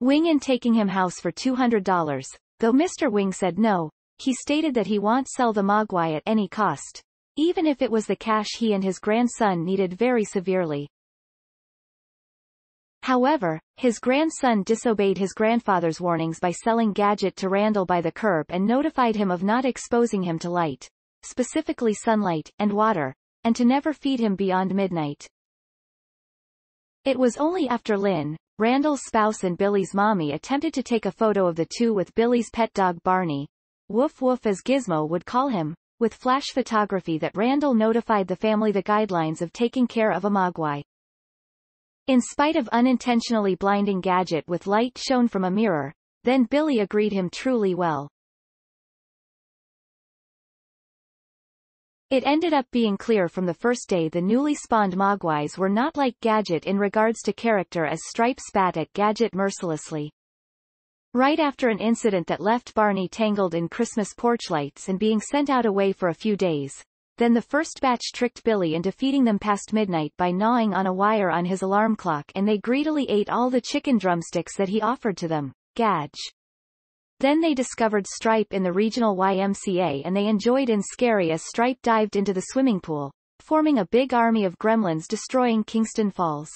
Wing in taking him house for $200, though Mr. Wing said no, he stated that he won't sell the Mogwai at any cost, even if it was the cash he and his grandson needed very severely. However, his grandson disobeyed his grandfather's warnings by selling Gadget to Randall by the curb and notified him of not exposing him to light, specifically sunlight, and water, and to never feed him beyond midnight. It was only after Lynn, Randall's spouse and Billy's mommy attempted to take a photo of the two with Billy's pet dog Barney, Woof Woof as Gizmo would call him, with flash photography that Randall notified the family the guidelines of taking care of a mogwai. In spite of unintentionally blinding Gadget with light shown from a mirror, then Billy agreed him truly well. It ended up being clear from the first day the newly spawned Mogwais were not like Gadget in regards to character as Stripe spat at Gadget mercilessly. Right after an incident that left Barney tangled in Christmas porch lights and being sent out away for a few days, then the first batch tricked Billy into feeding them past midnight by gnawing on a wire on his alarm clock and they greedily ate all the chicken drumsticks that he offered to them. Gadge. Then they discovered Stripe in the regional YMCA and they enjoyed in Scary as Stripe dived into the swimming pool, forming a big army of gremlins destroying Kingston Falls.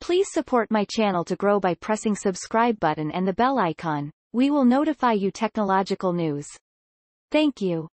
Please support my channel to grow by pressing subscribe button and the bell icon. We will notify you technological news. Thank you.